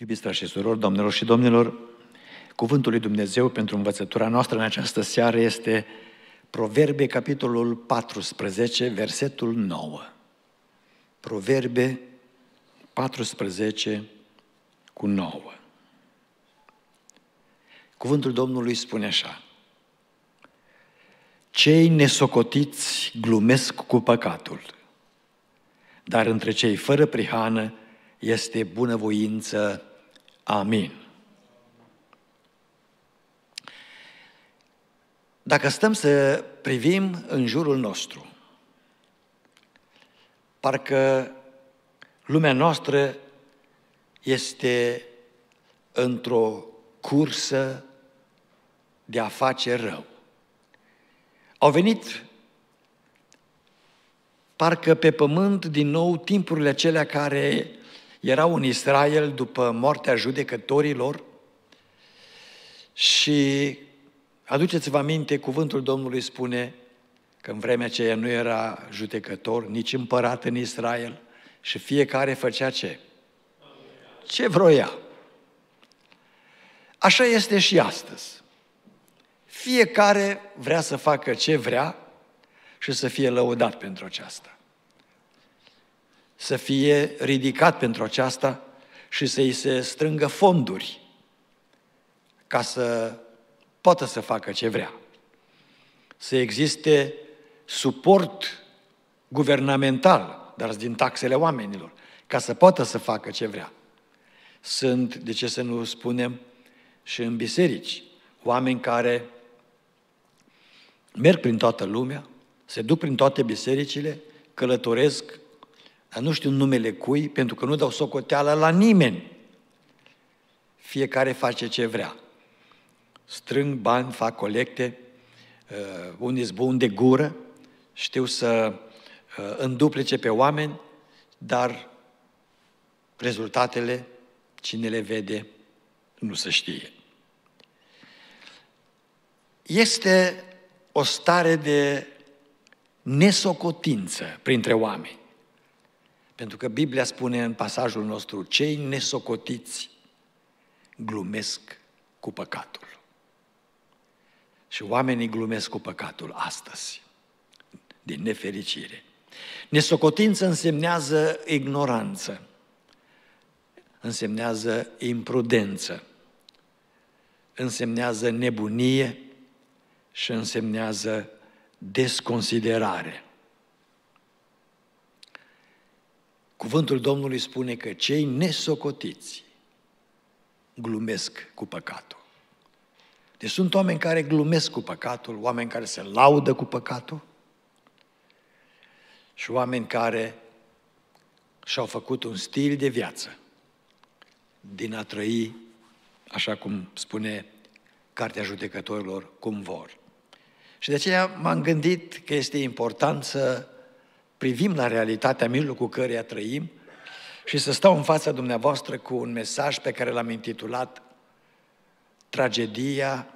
Iubiți frați și surori, domnilor și domnilor, cuvântul lui Dumnezeu pentru învățătura noastră în această seară este Proverbe, capitolul 14, versetul 9. Proverbe 14 cu 9. Cuvântul Domnului spune așa. Cei nesocotiți glumesc cu păcatul, dar între cei fără prihană este bunăvoință. Amin. Dacă stăm să privim în jurul nostru, parcă lumea noastră este într-o cursă de a face rău. Au venit parcă pe pământ din nou timpurile acelea care erau în Israel după moartea judecătorilor și aduceți-vă aminte, cuvântul Domnului spune că în vremea aceea nu era judecător, nici împărat în Israel și fiecare făcea ce? Ce vroia. Așa este și astăzi. Fiecare vrea să facă ce vrea și să fie lăudat pentru aceasta să fie ridicat pentru aceasta și să-i se strângă fonduri ca să poată să facă ce vrea. Să existe suport guvernamental, dar din taxele oamenilor, ca să poată să facă ce vrea. Sunt, de ce să nu spunem, și în biserici, oameni care merg prin toată lumea, se duc prin toate bisericile, călătoresc dar nu știu numele cui, pentru că nu dau socoteală la nimeni. Fiecare face ce vrea. Strâng bani, fac colecte, uh, unii sunt de gură, știu să uh, înduplice pe oameni, dar rezultatele, cine le vede, nu se știe. Este o stare de nesocotință printre oameni. Pentru că Biblia spune în pasajul nostru, cei nesocotiți glumesc cu păcatul. Și oamenii glumesc cu păcatul astăzi, din nefericire. Nesocotință însemnează ignoranță, însemnează imprudență, însemnează nebunie și însemnează desconsiderare. Cuvântul Domnului spune că cei nesocotiți glumesc cu păcatul. Deci sunt oameni care glumesc cu păcatul, oameni care se laudă cu păcatul și oameni care și-au făcut un stil de viață din a trăi, așa cum spune Cartea Judecătorilor, cum vor. Și de aceea m-am gândit că este important să privim la realitatea mijlocul căreia trăim și să stau în fața dumneavoastră cu un mesaj pe care l-am intitulat Tragedia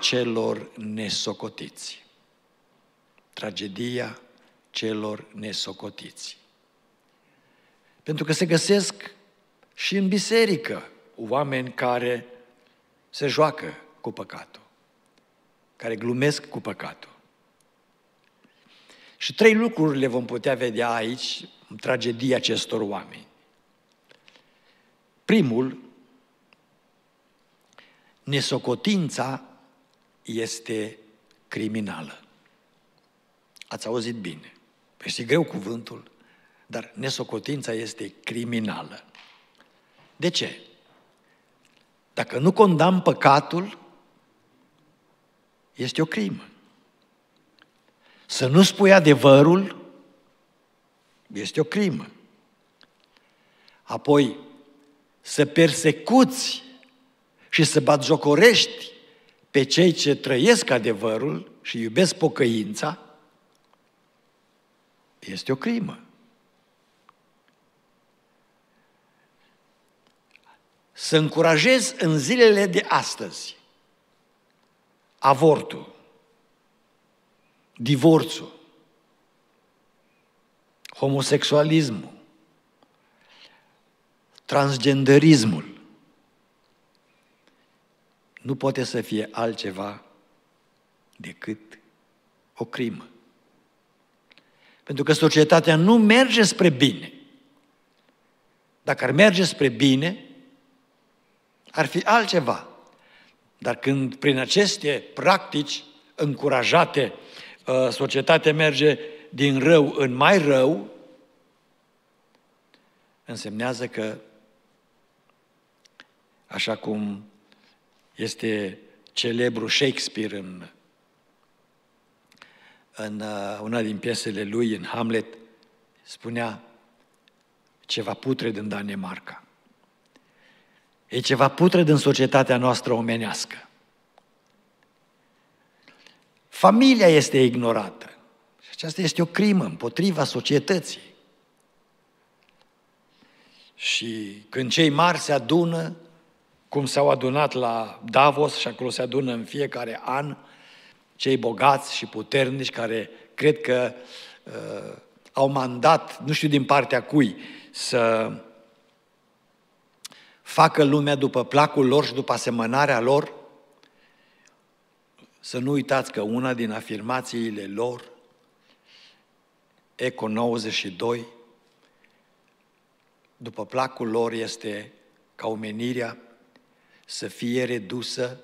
celor nesocotiți. Tragedia celor nesocotiți. Pentru că se găsesc și în biserică oameni care se joacă cu păcatul, care glumesc cu păcatul. Și trei lucruri le vom putea vedea aici, în tragedia acestor oameni. Primul, nesocotința este criminală. Ați auzit bine. Este greu cuvântul, dar nesocotința este criminală. De ce? Dacă nu condamn păcatul, este o crimă. Să nu spui adevărul este o crimă. Apoi, să persecuți și să batjocorești pe cei ce trăiesc adevărul și iubesc pocăința, este o crimă. Să încurajezi în zilele de astăzi avortul, divorțul, homosexualismul, transgenderismul nu poate să fie altceva decât o crimă. Pentru că societatea nu merge spre bine. Dacă ar merge spre bine, ar fi altceva. Dar când prin aceste practici încurajate uh, societatea merge din rău în mai rău, însemnează că, așa cum este celebru Shakespeare în, în uh, una din piesele lui, în Hamlet, spunea ceva putred în Danemarca. E ceva putred în societatea noastră omenească. Familia este ignorată. Și aceasta este o crimă împotriva societății. Și când cei mari se adună, cum s-au adunat la Davos și acolo se adună în fiecare an, cei bogați și puternici care cred că uh, au mandat, nu știu din partea cui, să facă lumea după placul lor și după asemănarea lor, să nu uitați că una din afirmațiile lor, Eco 92, după placul lor este ca omenirea să fie redusă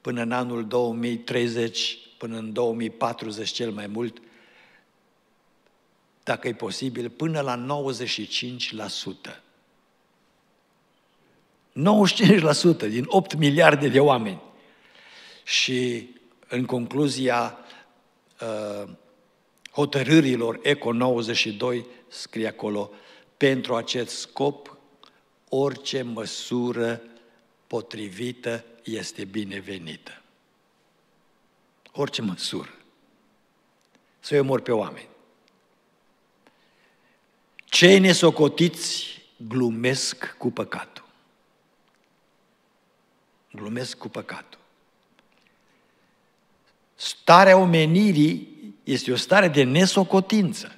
până în anul 2030, până în 2040 cel mai mult, dacă e posibil, până la 95%. 95% din 8 miliarde de oameni. Și în concluzia uh, hotărârilor ECO 92 scrie acolo, pentru acest scop, orice măsură potrivită este binevenită. Orice măsură. Să-i omor pe oameni. Cei nesocotiți glumesc cu păcatul. Glumesc cu păcatul. Starea omenirii este o stare de nesocotință.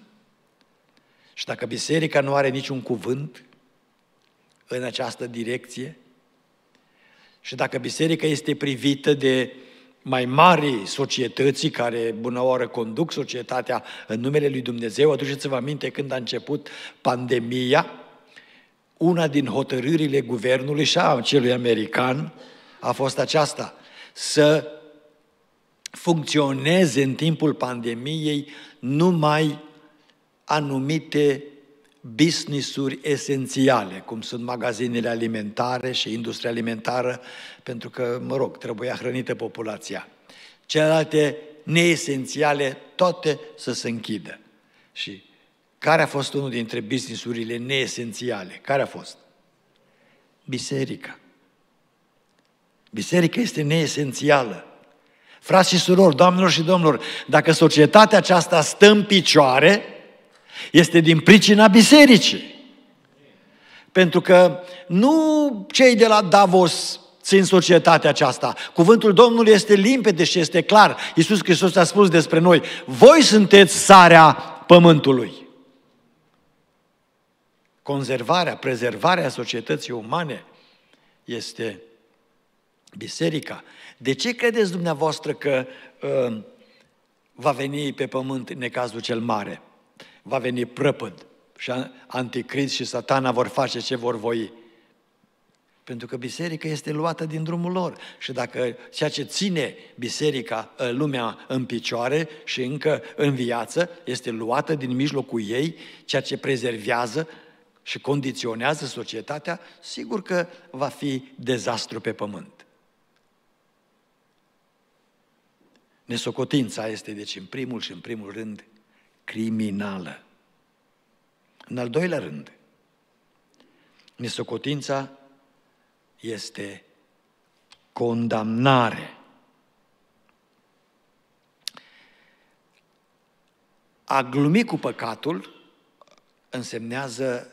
Și dacă biserica nu are niciun cuvânt în această direcție, și dacă biserica este privită de mai mari societății care, bună oară, conduc societatea în numele lui Dumnezeu, aduceți-vă aminte când a început pandemia, una din hotărârile guvernului și a celui american a fost aceasta, să funcționeze în timpul pandemiei numai anumite business-uri esențiale, cum sunt magazinele alimentare și industria alimentară, pentru că, mă rog, trebuia hrănită populația. Celelalte neesențiale, toate să se închidă. Și care a fost unul dintre businessurile neesențiale? Care a fost? Biserica. Biserica este neesențială. Frați și surori, doamnelor și domnilor, dacă societatea aceasta stă în picioare, este din pricina bisericii. Pentru că nu cei de la Davos țin societatea aceasta. Cuvântul Domnului este limpede și este clar. Iisus Hristos a spus despre noi, voi sunteți sarea pământului. Conservarea, prezervarea societății umane este biserica. De ce credeți dumneavoastră că uh, va veni pe pământ necazul cel mare? va veni prăpăd și anticrist și satana vor face ce vor voi. Pentru că biserica este luată din drumul lor. Și dacă ceea ce ține biserica, ă, lumea în picioare și încă în viață, este luată din mijlocul ei, ceea ce prezervează și condiționează societatea, sigur că va fi dezastru pe pământ. Nesocotința este, deci, în primul și în primul rând, criminală. În al doilea rând, nesocotința este condamnare. A glumi cu păcatul însemnează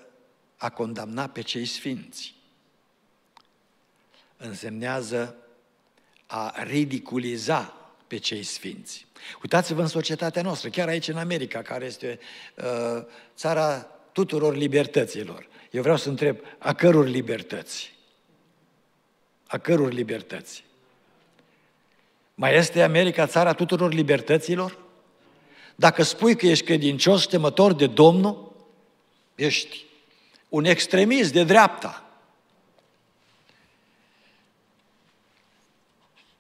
a condamna pe cei sfinți. Însemnează a ridiculiza pe cei sfinți. Uitați-vă în societatea noastră, chiar aici în America, care este uh, țara tuturor libertăților. Eu vreau să întreb, a căror libertăți? A căror libertăți? Mai este America țara tuturor libertăților? Dacă spui că ești credincios, temător de Domnul, ești un extremist de dreapta.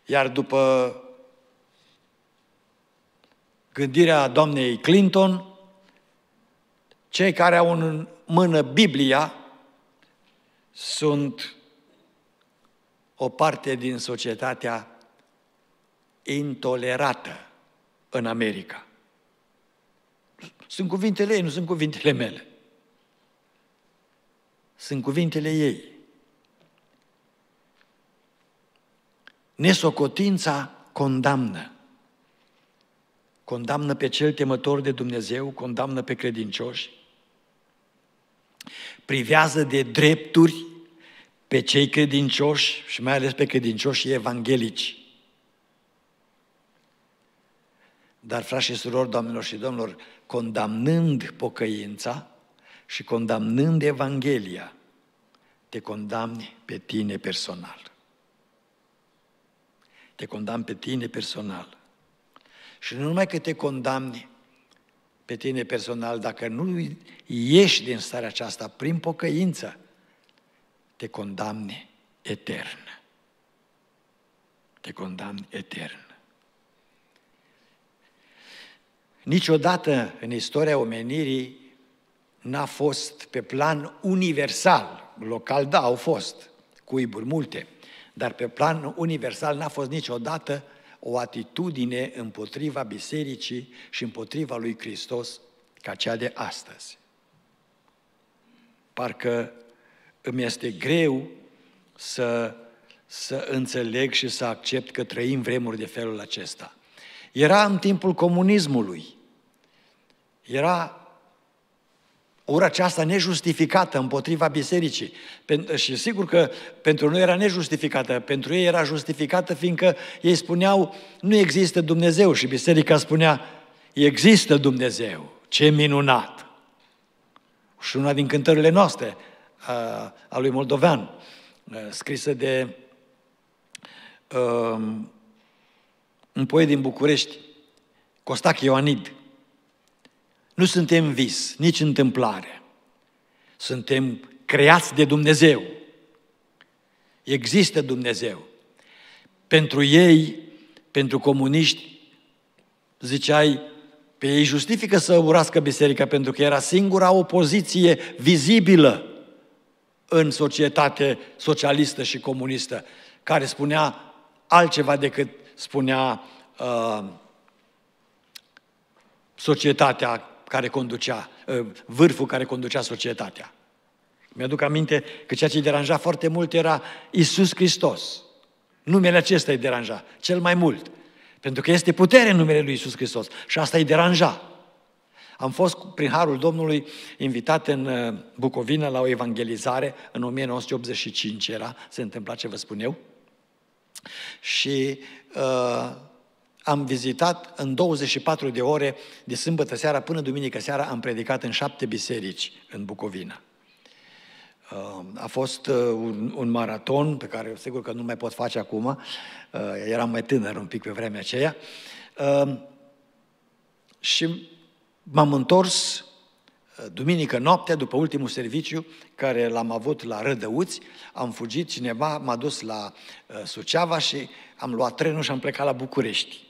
Iar după gândirea doamnei Clinton, cei care au în mână Biblia sunt o parte din societatea intolerată în America. Sunt cuvintele ei, nu sunt cuvintele mele. Sunt cuvintele ei. Nesocotința condamnă. Condamnă pe cel temător de Dumnezeu, condamnă pe credincioși, privează de drepturi pe cei credincioși și mai ales pe credincioșii evanghelici. Dar, frați și surori, doamnelor și domnilor, condamnând pocăința și condamnând Evanghelia, te condamni pe tine personal. Te condamni pe tine personal. Și nu numai că te condamni pe tine personal, dacă nu ieși din starea aceasta prin pocăință, te condamni etern. Te condamni etern. Niciodată în istoria omenirii n-a fost pe plan universal, local da, au fost cuiburi multe, dar pe plan universal n-a fost niciodată o atitudine împotriva bisericii și împotriva lui Hristos ca cea de astăzi. Parcă îmi este greu să, să înțeleg și să accept că trăim vremuri de felul acesta. Era în timpul comunismului. Era ura aceasta nejustificată împotriva bisericii. Și sigur că pentru noi era nejustificată, pentru ei era justificată fiindcă ei spuneau nu există Dumnezeu și biserica spunea există Dumnezeu, ce minunat! Și una din cântările noastre a, a lui Moldovean, scrisă de um, un poet din București, Costache Ioanid, nu suntem vis, nici întâmplare. Suntem creați de Dumnezeu. Există Dumnezeu. Pentru ei, pentru comuniști, ziceai, pe ei justifică să urască biserica pentru că era singura opoziție vizibilă în societate socialistă și comunistă, care spunea altceva decât spunea uh, societatea care conducea, ă, vârful care conducea societatea. Mi-aduc aminte că ceea ce îi deranja foarte mult era Isus Hristos. Numele acesta îi deranja cel mai mult. Pentru că este putere în numele lui Isus Hristos. Și asta îi deranja. Am fost, prin Harul Domnului, invitat în ă, Bucovina la o evangelizare, în 1985 era, se întâmpla ce vă spun eu. Și uh, am vizitat în 24 de ore, de sâmbătă seara până duminică seara, am predicat în șapte biserici în Bucovina. Uh, a fost uh, un, un maraton pe care sigur că nu mai pot face acum, uh, eram mai tânăr un pic pe vremea aceea, și m-am întors duminică noaptea, după ultimul serviciu care l-am avut la Rădăuți, am fugit, cineva m-a dus la Suceava și am luat trenul și am plecat la București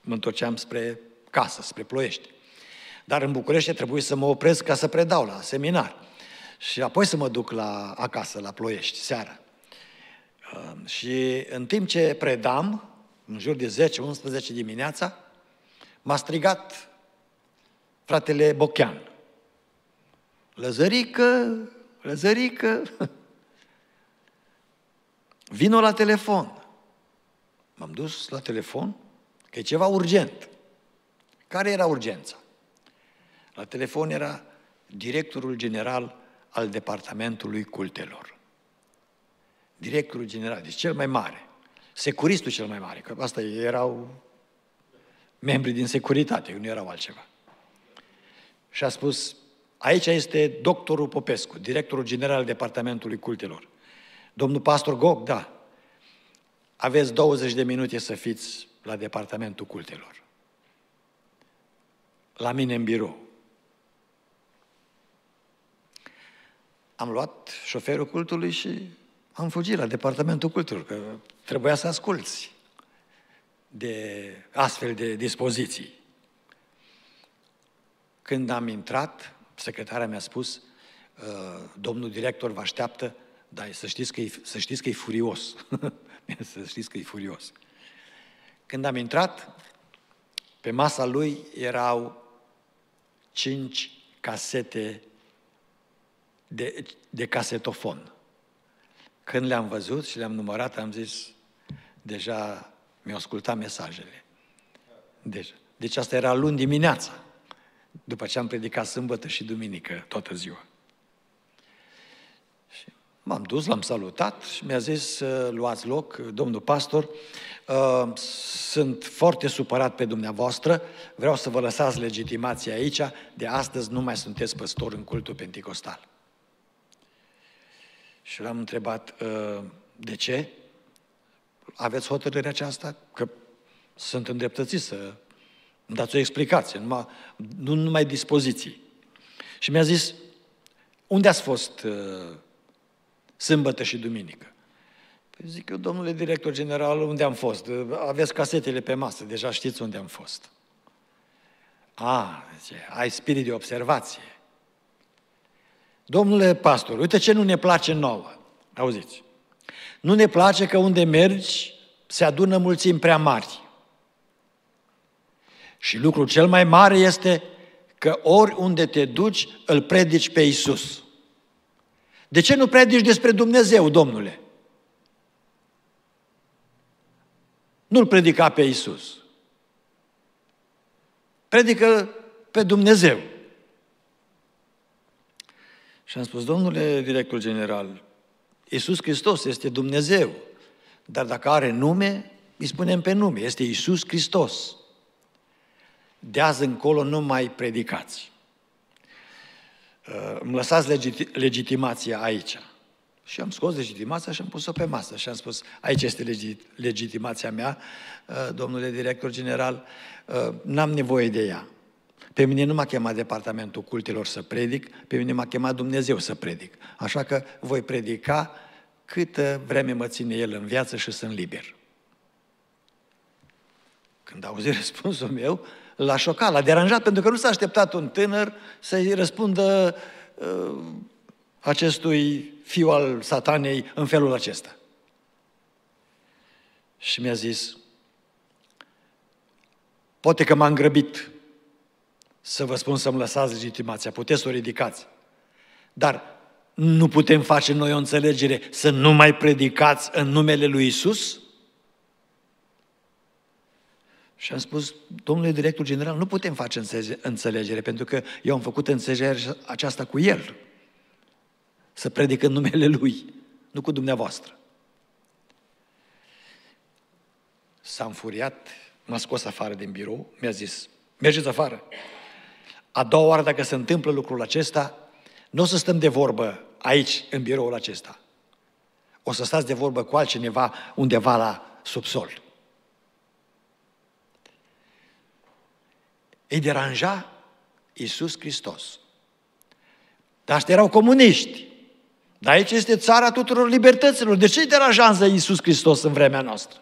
mă întorceam spre casă, spre Ploiești. Dar în București trebuie să mă opresc ca să predau la seminar. Și apoi să mă duc la, acasă, la Ploiești, seara. Uh, și în timp ce predam, în jur de 10-11 dimineața, m-a strigat fratele Bochean. Lăzărică, lăzărică, vino la telefon. M-am dus la telefon că e ceva urgent. Care era urgența? La telefon era directorul general al Departamentului Cultelor. Directorul general, deci cel mai mare. Securistul cel mai mare, că asta erau membri din securitate, nu erau altceva. Și a spus, Aici este doctorul Popescu, directorul general al Departamentului Cultelor. Domnul pastor Gog, da. Aveți 20 de minute să fiți la Departamentul Cultelor. La mine în birou. Am luat șoferul cultului și am fugit la Departamentul Cultelor, că trebuia să asculți de astfel de dispoziții. Când am intrat, secretarea mi-a spus, uh, domnul director vă așteaptă, dar să știți că e, să știți că e furios. să știți că e furios. Când am intrat, pe masa lui erau cinci casete de, de casetofon. Când le-am văzut și le-am numărat, am zis, deja mi-au ascultat mesajele. Deci, deci asta era luni dimineața, după ce am predicat sâmbătă și duminică toată ziua. Și m-am dus, l-am salutat și mi-a zis, luați loc, domnul pastor, uh, sunt foarte supărat pe dumneavoastră, vreau să vă lăsați legitimația aici, de astăzi nu mai sunteți păstor în cultul penticostal. Și l-am întrebat, uh, de ce? aveți hotărârea aceasta? Că sunt îndreptățit să îmi dați o explicație, numai, nu numai dispoziții. Și mi-a zis, unde ați fost uh, sâmbătă și duminică? Păi zic eu, domnule director general, unde am fost? Aveți casetele pe masă, deja știți unde am fost. A, zice, ai spirit de observație. Domnule pastor, uite ce nu ne place nouă. Auziți, nu ne place că unde mergi se adună mulțimi prea mari. Și lucrul cel mai mare este că oriunde te duci, îl predici pe Isus. De ce nu predici despre Dumnezeu, Domnule? Nu-L predica pe Isus. Predică pe Dumnezeu. Și am spus, domnule director general, Iisus Hristos este Dumnezeu. Dar dacă are nume, îi spunem pe nume. Este Iisus Hristos. De azi încolo nu mai predicați. Uh, îmi lăsați legiti- legitimația aici. Și am scos legitimația și am pus-o pe masă. Și am spus, aici este legit- legitimația mea, uh, domnule director general, uh, n-am nevoie de ea. Pe mine nu m-a chemat departamentul cultelor să predic, pe mine m-a chemat Dumnezeu să predic. Așa că voi predica câtă vreme mă ține El în viață și sunt liber. Când auzi răspunsul meu, l-a șocat, l-a deranjat, pentru că nu s-a așteptat un tânăr să-i răspundă uh, acestui fiu al satanei în felul acesta. Și mi-a zis, poate că m-am grăbit, să vă spun să-mi lăsați legitimația, puteți să o ridicați. Dar nu putem face noi o înțelegere să nu mai predicați în numele lui Isus? Și am spus, domnule director general, nu putem face înțelegere, pentru că eu am făcut înțelegerea aceasta cu el. Să predic în numele lui, nu cu dumneavoastră. S-a înfuriat, m-a scos afară din birou, mi-a zis, mergeți afară. A doua oară, dacă se întâmplă lucrul acesta, nu o să stăm de vorbă aici, în biroul acesta. O să stați de vorbă cu altcineva undeva la subsol. Îi deranja Iisus Hristos. Dar ăștia erau comuniști. Dar aici este țara tuturor libertăților. De ce îi deranjează Iisus Hristos în vremea noastră?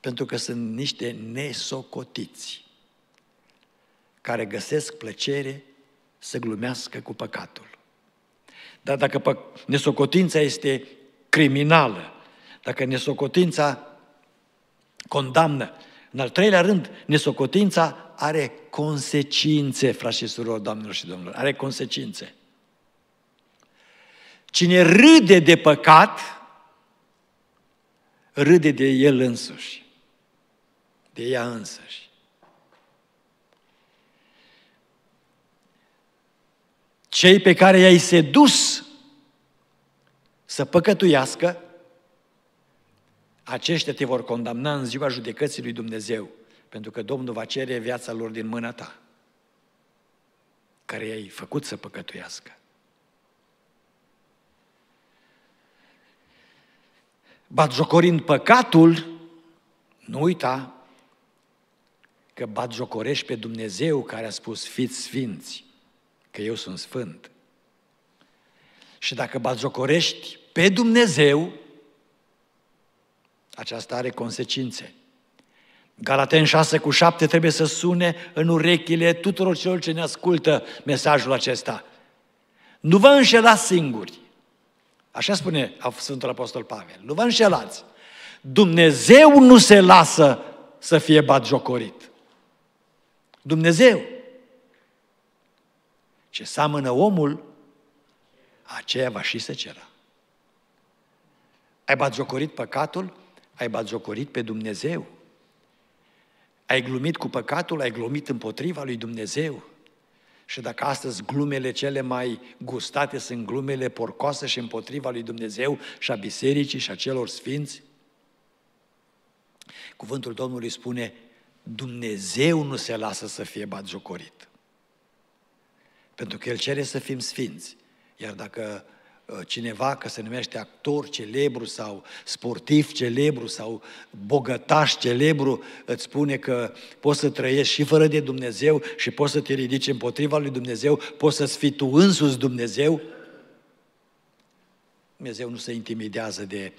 Pentru că sunt niște nesocotiți care găsesc plăcere să glumească cu păcatul. Dar dacă pă- nesocotința este criminală, dacă nesocotința condamnă, în al treilea rând, nesocotința are consecințe, frați și surori, doamnelor și domnilor, are consecințe. Cine râde de păcat, râde de el însuși, de ea însăși. Cei pe care i-ai sedus să păcătuiască, aceștia te vor condamna în ziua judecății lui Dumnezeu, pentru că Domnul va cere viața lor din mâna ta. care i-ai făcut să păcătuiască. Batjocorind păcatul, nu uita că batjocorești pe Dumnezeu care a spus fiți sfinți, că eu sunt sfânt. Și dacă batjocorești pe Dumnezeu, aceasta are consecințe. Galaten 6 cu 7 trebuie să sune în urechile tuturor celor ce ne ascultă mesajul acesta. Nu vă înșelați singuri. Așa spune Sfântul Apostol Pavel. Nu vă înșelați. Dumnezeu nu se lasă să fie batjocorit. Dumnezeu. Ce seamănă omul, aceea va și se cera. Ai batjocorit păcatul, ai batjocorit pe Dumnezeu. Ai glumit cu păcatul, ai glumit împotriva lui Dumnezeu. Și dacă astăzi glumele cele mai gustate sunt glumele porcoase și împotriva lui Dumnezeu și a bisericii și a celor sfinți, cuvântul Domnului spune, Dumnezeu nu se lasă să fie batjocorit. Pentru că El cere să fim sfinți. Iar dacă Uh, cineva că se numește actor celebru sau sportiv celebru sau bogătaș celebru, îți spune că poți să trăiești și fără de Dumnezeu și poți să te ridici împotriva lui Dumnezeu, poți să-ți fii tu însuți Dumnezeu, Dumnezeu nu se intimidează de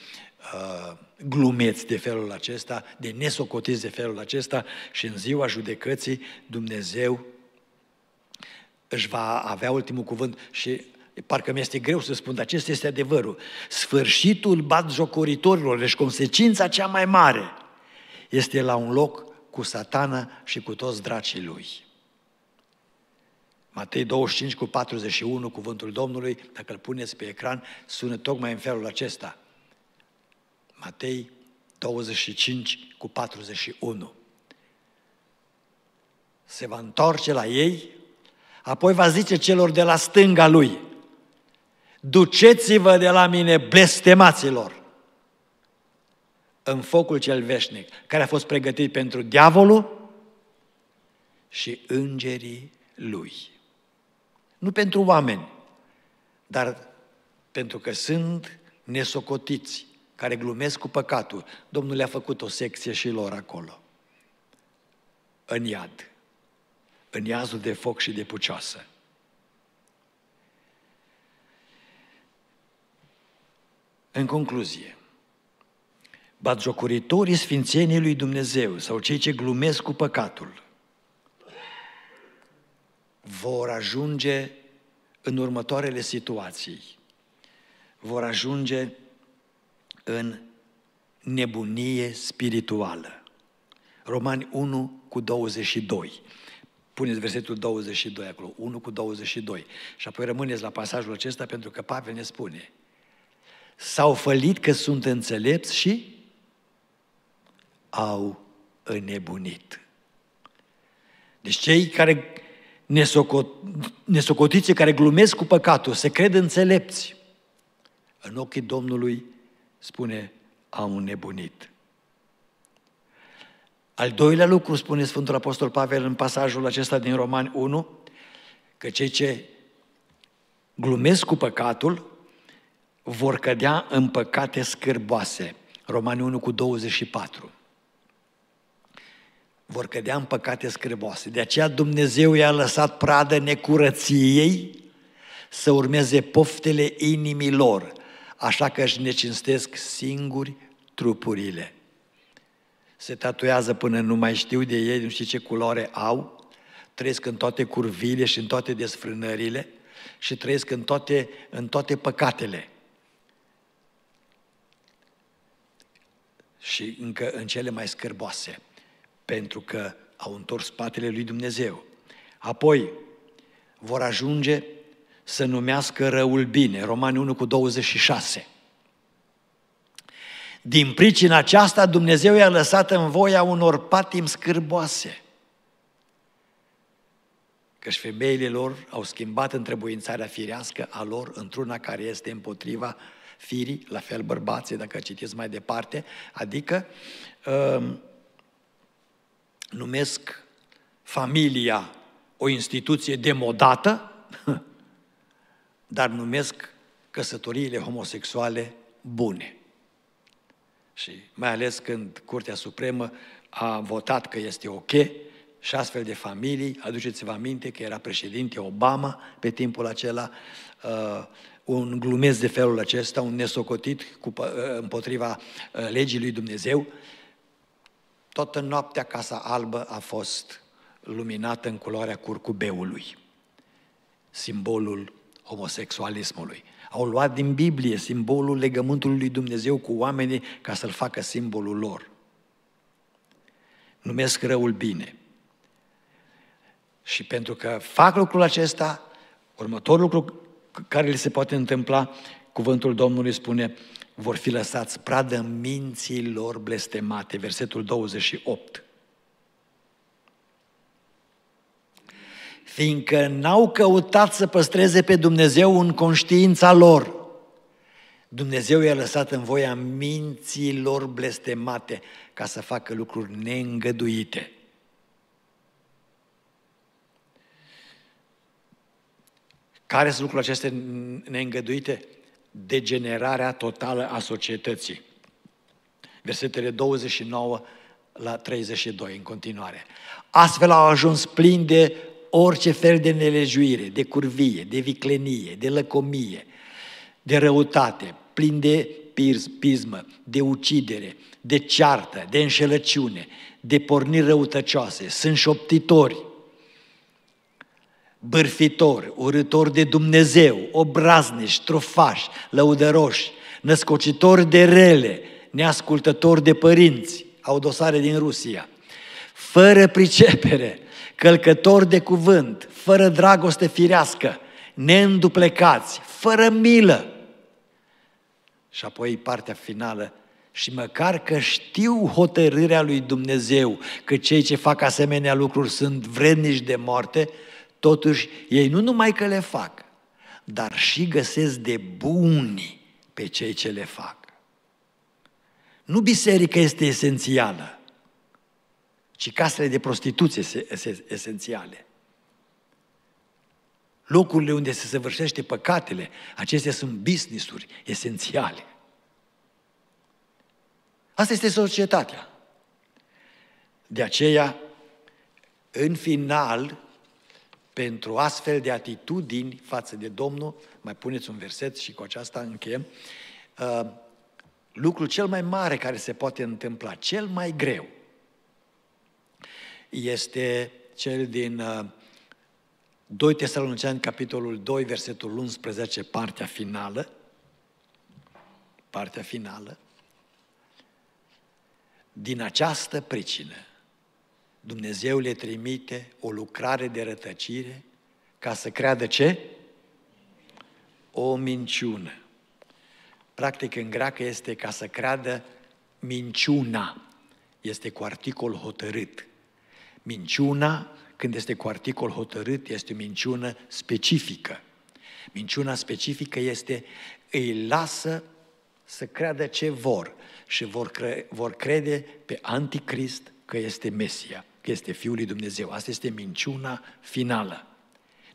uh, glumeți de felul acesta, de nesocotiți de felul acesta și în ziua judecății Dumnezeu își va avea ultimul cuvânt și parcă mi-este greu să spun, dar acesta este adevărul. Sfârșitul batjocoritorilor, deci consecința cea mai mare, este la un loc cu satana și cu toți dracii lui. Matei 25 cu 41, cuvântul Domnului, dacă îl puneți pe ecran, sună tocmai în felul acesta. Matei 25 cu 41. Se va întoarce la ei, apoi va zice celor de la stânga lui, duceți-vă de la mine blestemaților în focul cel veșnic, care a fost pregătit pentru diavolul și îngerii lui. Nu pentru oameni, dar pentru că sunt nesocotiți, care glumesc cu păcatul. Domnul le-a făcut o secție și lor acolo, în iad, în iazul de foc și de pucioasă. În concluzie, batjocuritorii sfințenii lui Dumnezeu sau cei ce glumesc cu păcatul vor ajunge în următoarele situații. Vor ajunge în nebunie spirituală. Romani 1 cu 22. Puneți versetul 22 acolo, 1 cu 22. Și apoi rămâneți la pasajul acesta pentru că Pavel ne spune – s-au fălit că sunt înțelepți și au înnebunit. Deci cei care nesocot, nesocotiți, care glumesc cu păcatul, se cred înțelepți. În ochii Domnului, spune, au înnebunit. Al doilea lucru, spune Sfântul Apostol Pavel în pasajul acesta din Romani 1, că cei ce glumesc cu păcatul vor cădea în păcate scârboase. Romani 1 cu 24. Vor cădea în păcate scârboase. De aceea Dumnezeu i-a lăsat pradă necurăției să urmeze poftele inimilor, așa că își necinstesc singuri trupurile. Se tatuează până nu mai știu de ei, nu știu ce culoare au, trăiesc în toate curvile și în toate desfrânările și trăiesc în toate, în toate păcatele. Și încă în cele mai scârboase, pentru că au întors spatele lui Dumnezeu. Apoi vor ajunge să numească răul bine, Romani 1 cu 26. Din pricina aceasta Dumnezeu i-a lăsat în voia unor patim scârboase. Căci femeile lor au schimbat întrebuințarea firească a lor într-una care este împotriva firii, la fel bărbații, dacă citiți mai departe, adică uh, numesc familia o instituție demodată, dar numesc căsătoriile homosexuale bune. Și mai ales când Curtea Supremă a votat că este ok și astfel de familii, aduceți-vă aminte că era președinte Obama pe timpul acela, uh, un glumez de felul acesta, un nesocotit cu, uh, împotriva uh, legii lui Dumnezeu, toată noaptea Casa Albă a fost luminată în culoarea curcubeului, simbolul homosexualismului. Au luat din Biblie simbolul legământului lui Dumnezeu cu oamenii ca să-l facă simbolul lor. Numesc răul bine. Și pentru că fac lucrul acesta, următorul lucru care li se poate întâmpla, cuvântul Domnului spune, vor fi lăsați pradă minții lor blestemate, versetul 28. Fiindcă n-au căutat să păstreze pe Dumnezeu în conștiința lor, Dumnezeu i-a lăsat în voia minții lor blestemate ca să facă lucruri neîngăduite. Care sunt lucrurile acestea neîngăduite? Degenerarea totală a societății. Versetele 29 la 32 în continuare. Astfel au ajuns plini de orice fel de nelejuire, de curvie, de viclenie, de lăcomie, de răutate, plin de pismă, de ucidere, de ceartă, de înșelăciune, de porniri răutăcioase, sunt șoptitori, bârfitori, urâtori de Dumnezeu, obraznici, trufași, lăudăroși, născocitori de rele, neascultători de părinți, au dosare din Rusia, fără pricepere, călcători de cuvânt, fără dragoste firească, neînduplecați, fără milă. Și apoi partea finală, și măcar că știu hotărârea lui Dumnezeu că cei ce fac asemenea lucruri sunt vrednici de moarte, Totuși, ei nu numai că le fac, dar și găsesc de buni pe cei ce le fac. Nu biserica este esențială, ci casele de prostituție sunt esențiale. Locurile unde se săvârșește păcatele, acestea sunt business-uri esențiale. Asta este societatea. De aceea, în final, pentru astfel de atitudini față de Domnul, mai puneți un verset și cu aceasta încheiem, uh, lucrul cel mai mare care se poate întâmpla, cel mai greu, este cel din 2 uh, Tesaloniceani, capitolul 2, versetul 11, partea finală, partea finală, din această pricină, Dumnezeu le trimite o lucrare de rătăcire ca să creadă ce? O minciună. Practic în greacă este ca să creadă minciuna. Este cu articol hotărât. Minciuna, când este cu articol hotărât, este o minciună specifică. Minciuna specifică este, îi lasă să creadă ce vor și vor, cre- vor crede pe anticrist că este Mesia că este Fiul lui Dumnezeu. Asta este minciuna finală.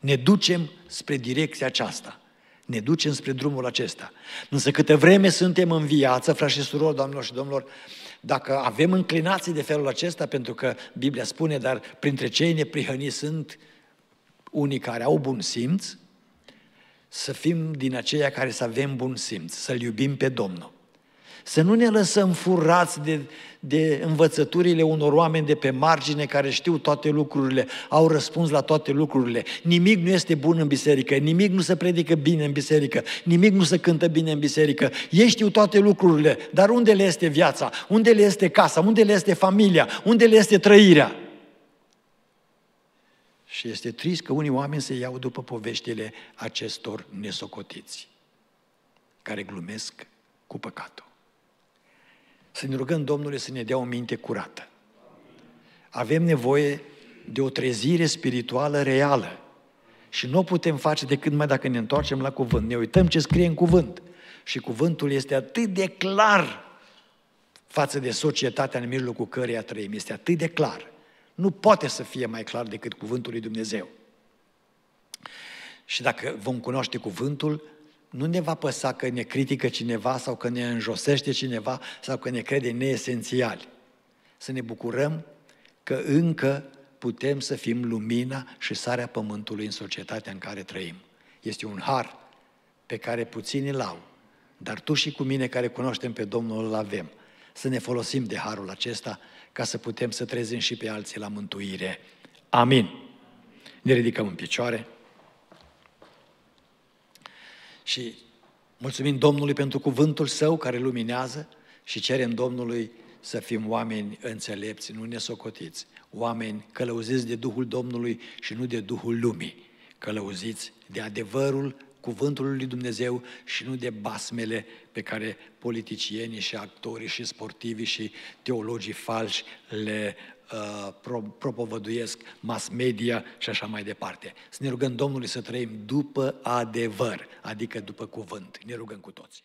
Ne ducem spre direcția aceasta. Ne ducem spre drumul acesta. Însă câte vreme suntem în viață, frați și surori, doamnelor și domnilor, dacă avem înclinații de felul acesta, pentru că Biblia spune, dar printre cei neprihăniți sunt unii care au bun simț, să fim din aceia care să avem bun simț, să-L iubim pe Domnul. Să nu ne lăsăm furați de, de învățăturile unor oameni de pe margine care știu toate lucrurile, au răspuns la toate lucrurile. Nimic nu este bun în biserică, nimic nu se predică bine în biserică, nimic nu se cântă bine în biserică. Ei știu toate lucrurile, dar unde le este viața? Unde le este casa? Unde le este familia? Unde le este trăirea? Și este trist că unii oameni se iau după poveștile acestor nesocotiți, care glumesc cu păcatul. Să ne rugăm Domnului să ne dea o minte curată. Avem nevoie de o trezire spirituală reală. Și nu o putem face decât mai dacă ne întoarcem la cuvânt. Ne uităm ce scrie în cuvânt. Și cuvântul este atât de clar față de societatea în mijlocul căreia trăim. Este atât de clar. Nu poate să fie mai clar decât cuvântul lui Dumnezeu. Și dacă vom cunoaște cuvântul, nu ne va păsa că ne critică cineva sau că ne înjosește cineva sau că ne crede neesențiali. Să ne bucurăm că încă putem să fim lumina și sarea pământului în societatea în care trăim. Este un har pe care puțini îl au, dar tu și cu mine care cunoaștem pe Domnul îl avem. Să ne folosim de harul acesta ca să putem să trezim și pe alții la mântuire. Amin. Ne ridicăm în picioare. Și mulțumim Domnului pentru cuvântul Său care luminează și cerem Domnului să fim oameni înțelepți, nu nesocotiți, oameni călăuziți de Duhul Domnului și nu de Duhul lumii, călăuziți de adevărul cuvântului lui Dumnezeu și nu de basmele pe care politicienii și actorii și sportivii și teologii falși le uh, pro, propovăduiesc mass media și așa mai departe. Să ne rugăm Domnului să trăim după adevăr, adică după cuvânt. Ne rugăm cu toții.